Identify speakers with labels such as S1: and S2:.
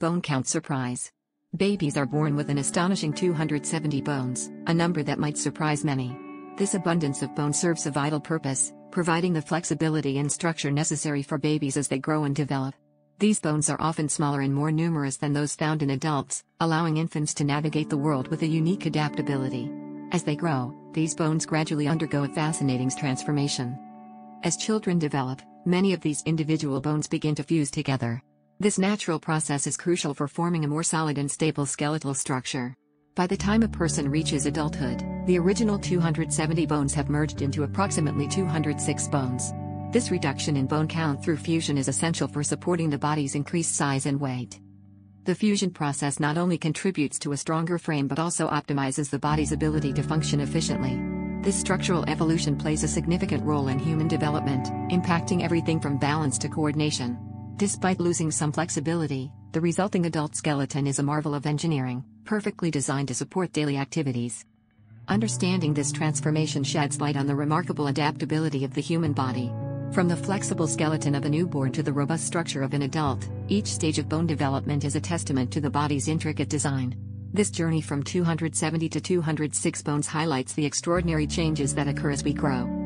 S1: Bone count surprise. Babies are born with an astonishing 270 bones, a number that might surprise many. This abundance of bone serves a vital purpose, providing the flexibility and structure necessary for babies as they grow and develop. These bones are often smaller and more numerous than those found in adults, allowing infants to navigate the world with a unique adaptability. As they grow, these bones gradually undergo a fascinating transformation. As children develop, many of these individual bones begin to fuse together. This natural process is crucial for forming a more solid and stable skeletal structure. By the time a person reaches adulthood, the original 270 bones have merged into approximately 206 bones. This reduction in bone count through fusion is essential for supporting the body's increased size and weight. The fusion process not only contributes to a stronger frame but also optimizes the body's ability to function efficiently. This structural evolution plays a significant role in human development, impacting everything from balance to coordination. Despite losing some flexibility, the resulting adult skeleton is a marvel of engineering, perfectly designed to support daily activities. Understanding this transformation sheds light on the remarkable adaptability of the human body. From the flexible skeleton of a newborn to the robust structure of an adult, each stage of bone development is a testament to the body's intricate design. This journey from 270 to 206 bones highlights the extraordinary changes that occur as we grow.